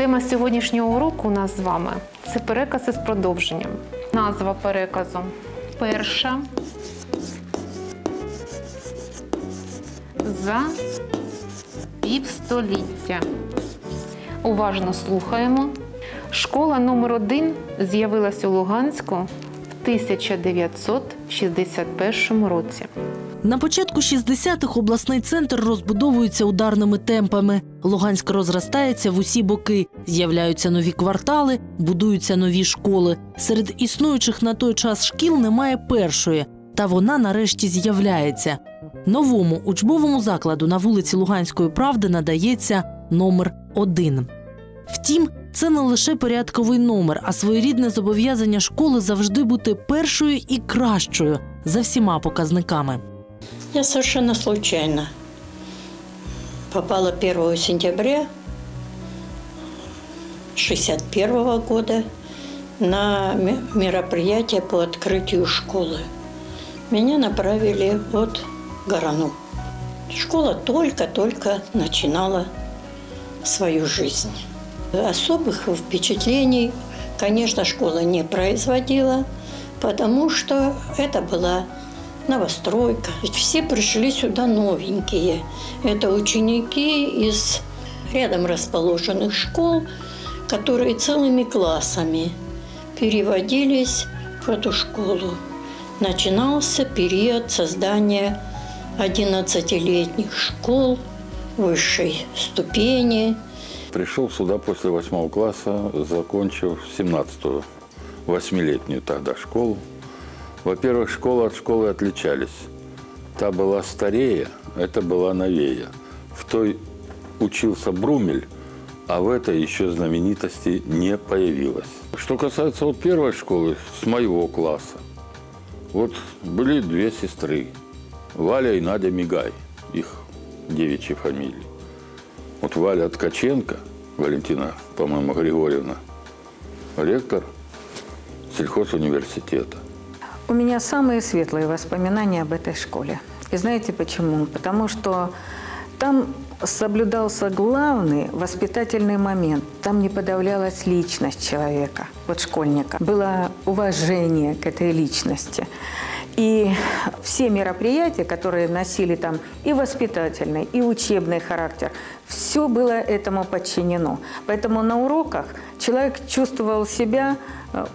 Тема сьогоднішнього уроку у нас з вами це переказ із продовженням. Назва переказу перша за півстоліття. Уважно слухаємо. Школа номер 1 з'явилась у Луганську в 1961 році. На початку 60-х обласний центр розбудовується ударними темпами. Луганськ розростається в усі боки. З'являються нові квартали, будуються нові школи. Серед існуючих на той час шкіл немає першої, та вона нарешті з'являється. Новому учбовому закладу на вулиці Луганської правди надається номер 1. Втім, це не лише порядковий номер, а своєрідне зобов'язання школи завжди бути першою і кращою за всіма показниками. Я совершенно случайно попала 1 сентября 61 года на ме- мероприятие по открытию школы. Меня направили от Горану. Школа только-только начинала свою жизнь. Особых впечатлений, конечно, школа не производила, потому что это была новостройка. Ведь Все пришли сюда новенькие. Это ученики из рядом расположенных школ, которые целыми классами переводились в эту школу. Начинался период создания 11-летних школ высшей ступени. Пришел сюда после восьмого класса, закончив 17-ю, восьмилетнюю тогда школу. Во-первых, школы от школы отличались. Та была старее, это была новее. В той учился Брумель, а в этой еще знаменитости не появилось. Что касается вот первой школы, с моего класса, вот были две сестры, Валя и Надя Мигай, их девичьи фамилии. Вот Валя Ткаченко, Валентина, по-моему, Григорьевна, ректор сельхозуниверситета. У меня самые светлые воспоминания об этой школе. И знаете почему? Потому что там соблюдался главный воспитательный момент. Там не подавлялась личность человека, вот школьника. Было уважение к этой личности. И все мероприятия, которые носили там и воспитательный, и учебный характер, все было этому подчинено. Поэтому на уроках человек чувствовал себя э,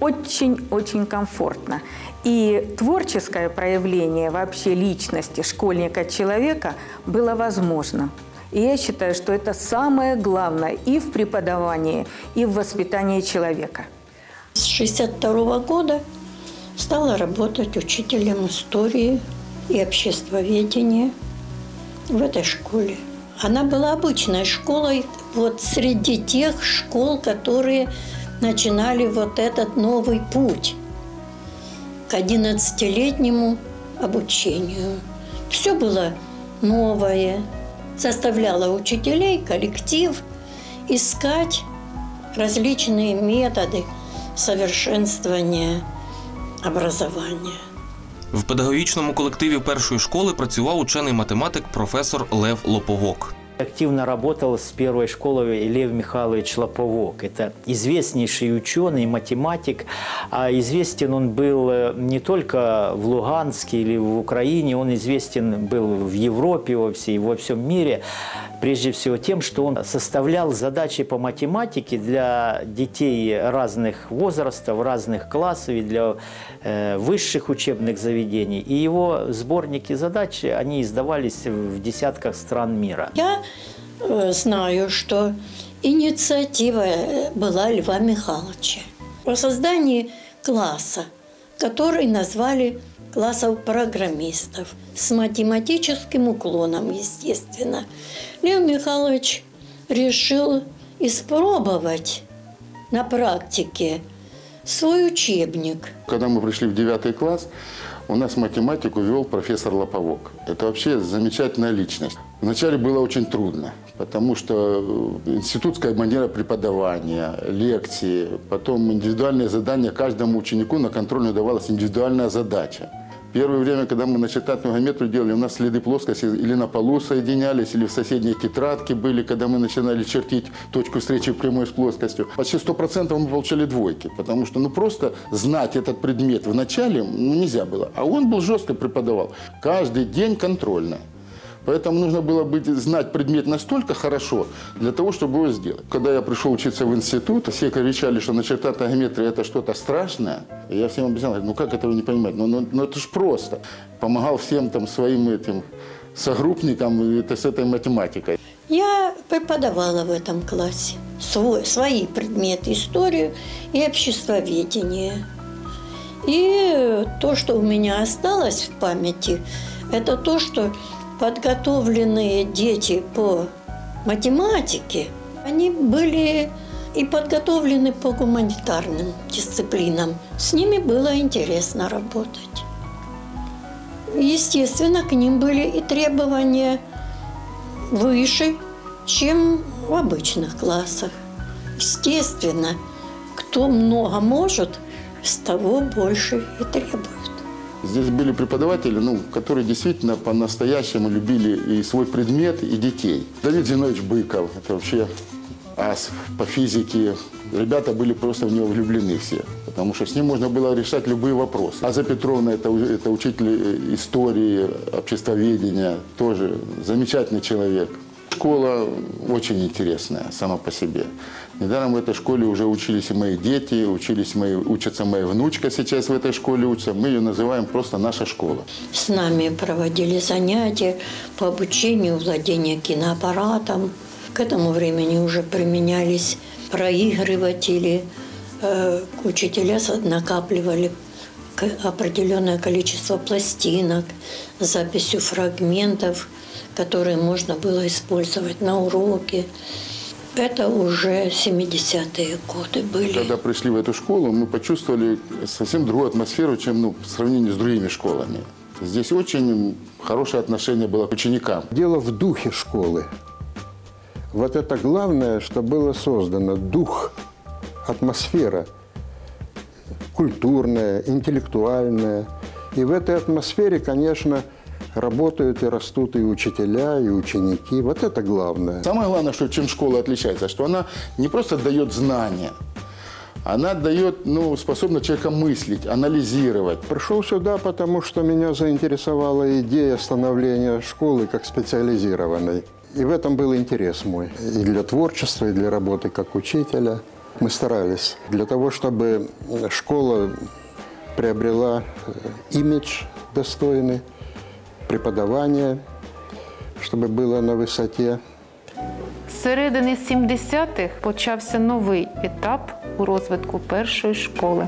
очень-очень комфортно. И творческое проявление вообще личности школьника-человека было возможно. И я считаю, что это самое главное и в преподавании, и в воспитании человека. С 62 года стала работать учителем истории и обществоведения в этой школе. Она была обычной школой вот среди тех школ, которые начинали вот этот новый путь к 11-летнему обучению. Все было новое, заставляло учителей, коллектив искать различные методы совершенствования образования. В педагогічному колективі першої школи працював учений математик професор Лев Лоповок. Активно работал с первой школой Лев Михайлович Лоповок. Это известнейший ученый, математик. А известен он был э, не только в Луганске или в Украине, он известен был в Европе, во, всей, во всем мире. Прежде всего тем, что он составлял задачи по математике для детей разных возрастов, разных классов и для э, высших учебных заведений. И его сборники задач, они издавались в десятках стран мира. Я э, знаю, что инициатива э, была Льва Михайловича о создании класса, который назвали классов программистов с математическим уклоном, естественно. Лев Михайлович решил испробовать на практике свой учебник – Когда мы пришли в девятый класс, у нас математику вел профессор Лоповок. Это вообще замечательная личность. Вначале было очень трудно, потому что э, институтская манера преподавания, лекции, потом индивидуальные задания каждому ученику на контрольную давалась индивидуальная задача. Первое время, когда мы начертательную геометрию делали, у нас следы плоскости или на полу соединялись, или в соседней тетрадке были, когда мы начинали чертить точку встречи прямой с плоскостью. Почти 100% мы получали двойки, потому что ну просто знать этот предмет в начале ну, нельзя было. А он был жестко преподавал. Каждый день контрольно. Поэтому нужно было быть, знать предмет настолько хорошо, для того, чтобы его сделать. Когда я пришел учиться в институт, все кричали, что начертательная геометрия – это что-то страшное. И я всем объяснял, ну как этого не понимать? Ну, ну, ну это ж просто. Помогал всем там своим этим согруппникам это, с этой математикой. Я преподавала в этом классе свой, свои предметы, историю и обществоведение. И то, что у меня осталось в памяти, это то, что подготовленные дети по математике, они были и подготовлены по гуманитарным дисциплинам. С ними было интересно работать. Естественно, к ним были и требования выше, чем в обычных классах. Естественно, кто много может, с того больше и требует. Здесь были преподаватели, ну, которые действительно по-настоящему любили и свой предмет, и детей. Давид Зинович Быков, это вообще ас по физике. Ребята были просто в него влюблены все, потому что с ним можно было решать любые вопросы. Аза Петровна, это, это учитель истории, обществоведения, тоже замечательный человек. Школа очень интересная сама по себе. Недаром в этой школе уже учились мои дети, учились мои, учатся моя внучка сейчас в этой школе учится. Мы ее называем просто наша школа. С нами проводили занятия по обучению владения киноаппаратом. К этому времени уже применялись проигрыватели. Э, учителя накапливали определенное количество пластинок записью фрагментов, которые можно было использовать на уроке. Это уже 70-е годы были. Когда пришли в эту школу, мы почувствовали совсем другую атмосферу, чем ну, в сравнении с другими школами. Здесь очень хорошее отношение было к ученикам. Дело в духе школы. Вот это главное, что было создано. Дух, атмосфера культурная, интеллектуальная. И в этой атмосфере, конечно, работают и растут и учителя, и ученики. Вот это главное. Самое главное, что чем школа отличается, что она не просто дает знания, она дает, ну, способна человека мыслить, анализировать. Пришел сюда, потому что меня заинтересовала идея становления школы как специализированной. И в этом был интерес мой. И для творчества, и для работы как учителя. Мы старались для того, чтобы школа приобрела э, имидж достойный, преподавание, чтобы было на висоті. З середини 70-х почався новий етап у розвитку першої школи.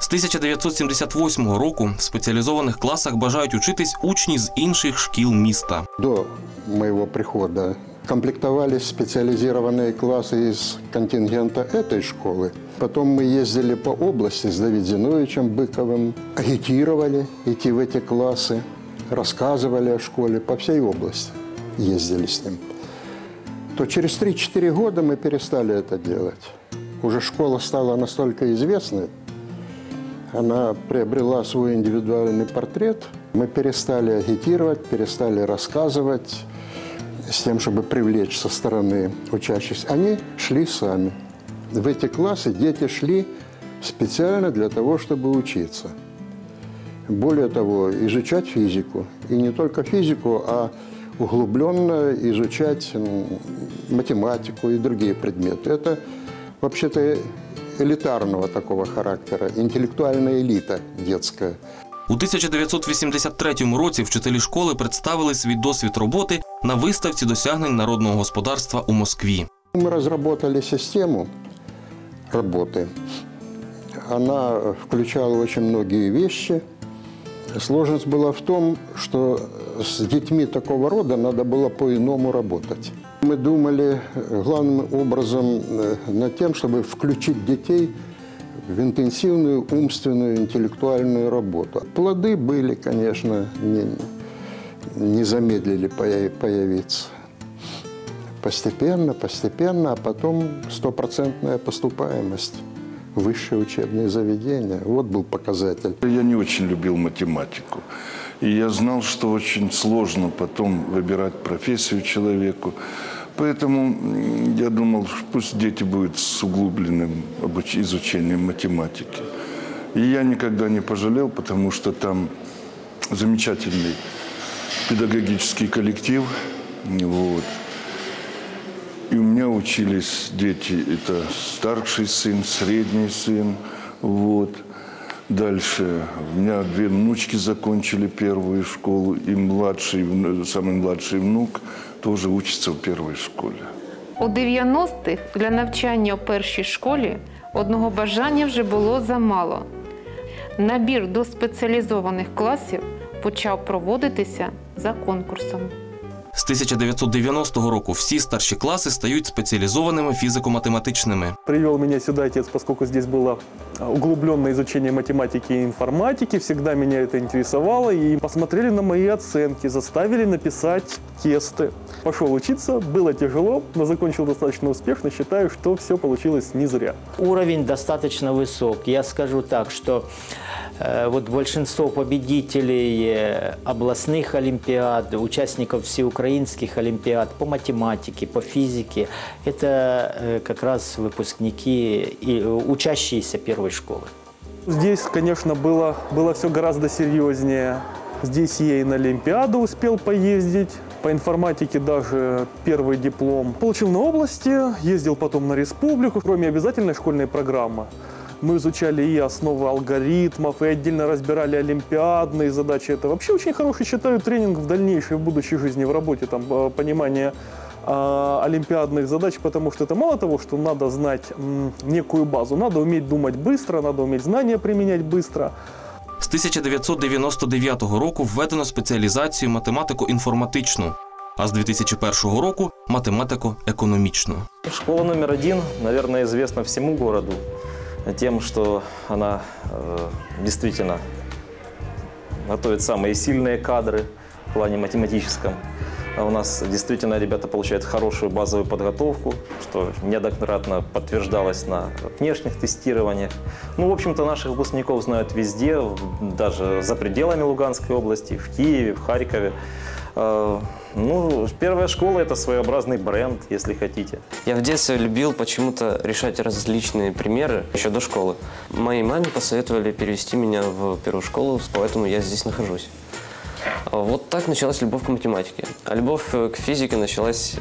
З 1978 року в спеціалізованих класах бажають учитись учні з інших шкіл міста. До моего прихода комплектовались специализированные классы из контингента этой школы. Потом мы ездили по области с Давид Зиновичем Быковым, агитировали идти в эти классы, Рассказывали о школе по всей области, ездили с ним. То через 3-4 года мы перестали это делать. Уже школа стала настолько известной, она приобрела свой индивидуальный портрет. Мы перестали агитировать, перестали рассказывать с тем, чтобы привлечь со стороны учащихся. Они шли сами. В эти классы дети шли специально для того, чтобы учиться. Более того, изучать физику. И не только физику, а углубленно изучать математику и другие предметы. Это вообще-то элитарного такого характера, интеллектуальная элита детская. У 1983 році вчителі школи представили свій досвід роботи на виставці досягнень народного господарства у Москві. Мы разработали систему работы. Она включала очень многие вещи. Сложность была в том, что с детьми такого рода надо было по-иному работать. Мы думали главным образом э, над тем, чтобы включить детей в интенсивную умственную, интеллектуальную работу. Плоды были, конечно, не, не замедлили появиться. Постепенно, постепенно, а потом стопроцентная поступаемость. Высшие учебные заведения. Вот был показатель. Я не очень любил математику. И я знал, что очень сложно потом выбирать профессию человеку. Поэтому я думал, пусть дети будут с углубленным изучением математики. И я никогда не пожалел, потому что там замечательный педагогический коллектив. Вот. И у меня учились дети, это старший сын, средний сын, вот. Дальше у меня две внучки закончили первую школу, и младший, вну- самый младший внук тоже учится в первой школе. У 90-х для навчання у першій школі одного бажання вже було замало. Набір до спеціалізованих класів почав проводитися за конкурсом. З 1990 року всі старші класи стають спеціалізованими фізико-математичними. Привел меня сюда отец, поскольку здесь было а, углубленное изучение математики и информатики. Всегда меня это интересовало. И посмотрели на мои оценки, заставили написать тесты. Пошел учиться, было тяжело, но закончил достаточно успешно. Считаю, что все получилось не зря. Уровень достаточно высок. Я скажу так, что э, вот большинство победителей э, областных олимпиад, участников всеукраинских олимпиад по математике, по физике, это э, как раз выпускники и э, учащиеся первой школы. Здесь, конечно, было, было все гораздо серьезнее. Здесь я и на Олимпиаду успел поездить. По информатике даже первый диплом получил на области, ездил потом на республику, кроме обязательной школьной программы Мы изучали и основы алгоритмов, и отдельно разбирали олимпиадные задачи. Это вообще очень хороший, считаю, тренинг в дальнейшей, в будущей жизни, в работе, там, э, понимание а, олимпиадных задач, потому что это мало того, что надо знать м, некую базу, надо уметь думать быстро, надо уметь знания применять быстро. З 1999 року введено спеціалізацію математико-інформатичну, а з 2001 року математико-економічну. Школа номер один, наверное, известна всему городу тем, что она э, действительно готовит самые сильные кадры в плане математическом. А У нас действительно ребята получают хорошую базовую подготовку, что неоднократно подтверждалось на внешних тестированиях. Ну, в общем-то, наших выпускников знают везде, даже за пределами Луганской области, в Киеве, в Харькове. Э, Ну, первая школа – это своеобразный бренд, если хотите. Я в детстве любил почему-то решать различные примеры еще до школы. Моей маме посоветовали перевести меня в первую школу, поэтому я здесь нахожусь. А Вот так началась любовь к математике. А любовь э, к физике началась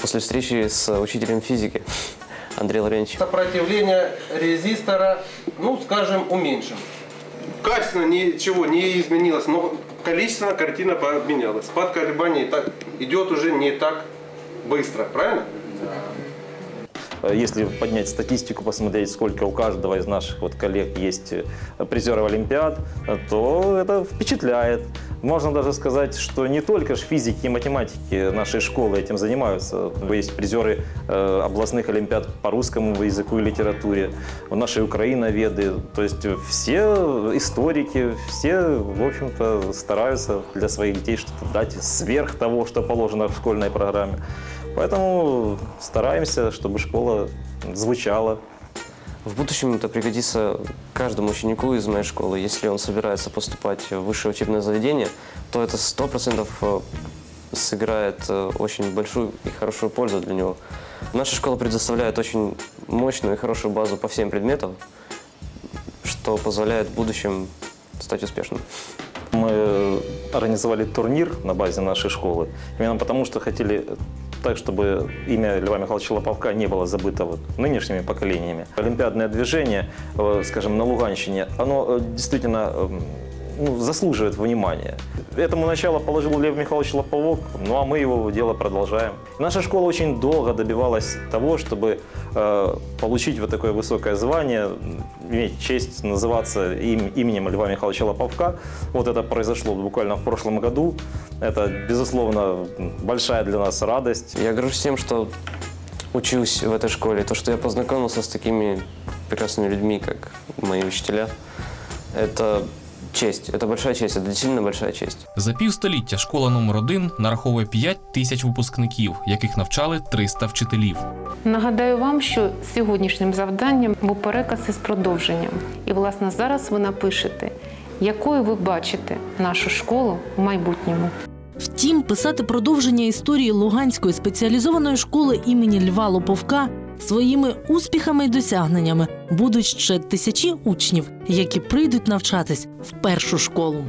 после встречи с учителем физики Андреем Лаврентьевичем. Сопротивление резистора, ну, скажем, уменьшим. Качественно ничего не изменилось, но количественно картина поменялась. Спад колебаний так, идет уже не так быстро, правильно? Если поднять статистику, посмотреть, сколько у каждого из наших вот коллег есть э, призеров Олимпиад, то это впечатляет. Можно даже сказать, что не только ж физики и математики нашей школы этим занимаются. Есть призеры э, областных Олимпиад по русскому языку и литературе, наши украиноведы. То есть все историки, все, в общем-то, стараются для своих детей что-то дать сверх того, что положено в школьной программе. Поэтому стараемся, чтобы школа звучала. В будущем это пригодится каждому ученику из моей школы. Если он собирается поступать в высшее учебное заведение, то это сто процентов э, сыграет э, очень большую и хорошую пользу для него. Наша школа предоставляет очень мощную и хорошую базу по всем предметам, что позволяет в будущем стать успешным. Мы организовали турнир на базе нашей школы, именно потому что хотели так, чтобы имя Льва Михайловича Лоповка не было забыто вот нынешними поколениями. Олимпиадное движение, э, скажем, на Луганщине, оно э, действительно э, ну, заслуживает внимания. Этому начало положил Лев Михайлович Лоповок, ну а мы его дело продолжаем. Наша школа очень долго добивалась того, чтобы э, получить вот такое высокое звание, иметь честь называться им- именем Льва Михайловича Лоповка. Вот это произошло буквально в прошлом году. Это, безусловно, большая для нас радость. Я горжусь тем, что учусь в этой школе, то, что я познакомился с такими прекрасными людьми, как мои учителя. Это честь. Это большая честь, это действительно большая честь. За півстоліття школа номер 1 нараховує 5 тисяч випускників, яких навчали 300 вчителів. Нагадаю вам, що сьогоднішнім завданням був переказ із продовженням. І, власне, зараз ви напишете, якою ви бачите нашу школу в майбутньому. Втім, писати продовження історії Луганської спеціалізованої школи імені Льва Лоповка своїми успіхами і досягненнями будуть ще тисячі учнів, які прийдуть навчатись в першу школу.